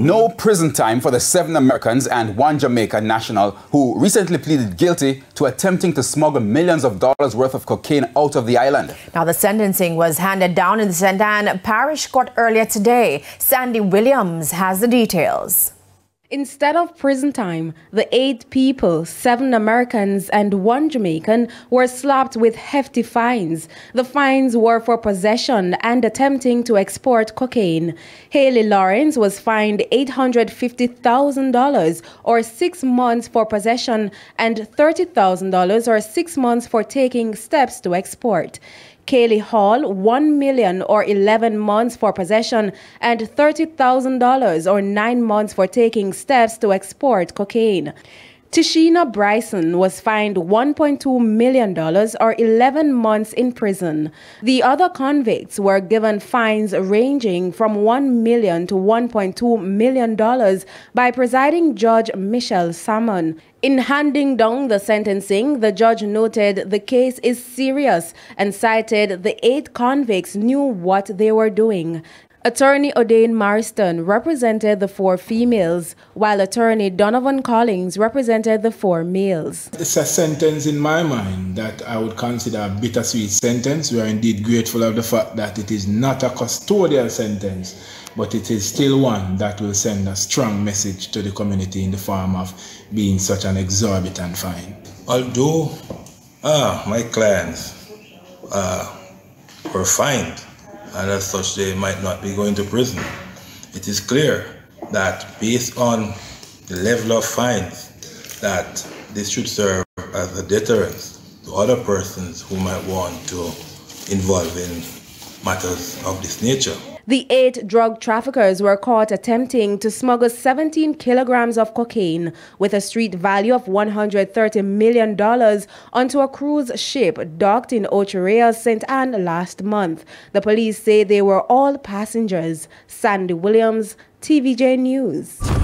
No prison time for the seven Americans and one Jamaican national who recently pleaded guilty to attempting to smuggle millions of dollars worth of cocaine out of the island. Now, the sentencing was handed down in the St. Ann Parish Court earlier today. Sandy Williams has the details. Instead of prison time, the eight people, seven Americans and one Jamaican, were slapped with hefty fines. The fines were for possession and attempting to export cocaine. Haley Lawrence was fined $850,000 or six months for possession and $30,000 or six months for taking steps to export. Kaylee Hall, 1 million or 11 months for possession and $30,000 or 9 months for taking steps to export cocaine. Tishina Bryson was fined $1.2 million or 11 months in prison. The other convicts were given fines ranging from $1 million to $1.2 million by presiding judge Michelle Salmon. In handing down the sentencing, the judge noted the case is serious and cited the eight convicts knew what they were doing. Attorney O'Dane Marston represented the four females, while attorney Donovan Collins represented the four males. It's a sentence in my mind that I would consider a bittersweet sentence. We are indeed grateful of the fact that it is not a custodial sentence, but it is still one that will send a strong message to the community in the form of being such an exorbitant fine. Although ah, my clients uh, were fined and as such they might not be going to prison. It is clear that based on the level of fines that this should serve as a deterrent to other persons who might want to involve in matters of this nature. The eight drug traffickers were caught attempting to smuggle 17 kilograms of cocaine with a street value of $130 million onto a cruise ship docked in Ocho Rios, St. Ann last month. The police say they were all passengers. Sandy Williams, TVJ News.